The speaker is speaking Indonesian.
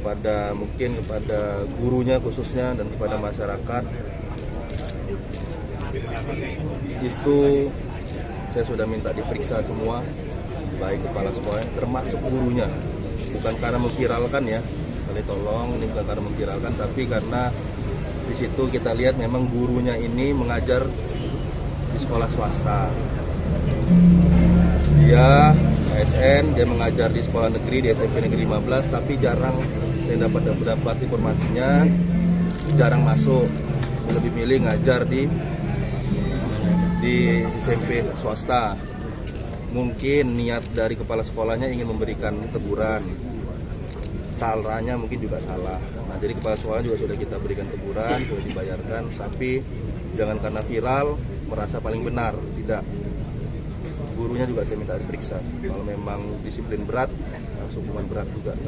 kepada mungkin kepada gurunya khususnya dan kepada masyarakat. Itu saya sudah minta diperiksa semua baik kepala sekolah termasuk gurunya. Bukan karena memviralkan ya kali tolong ini bukan karena memviralkan tapi karena di situ kita lihat memang gurunya ini mengajar di sekolah swasta. Dia ASN dia mengajar di sekolah negeri di SMP Negeri 15 tapi jarang saya dapat dapat informasinya jarang masuk. Lebih milih ngajar di di SMP swasta. Mungkin niat dari kepala sekolahnya ingin memberikan teguran. Caranya mungkin juga salah. Nah jadi kepala sekolah juga sudah kita berikan teguran sudah dibayarkan. Tapi jangan karena viral merasa paling benar. Tidak. Gurunya juga saya minta diperiksa. Kalau memang disiplin berat harus hukuman berat juga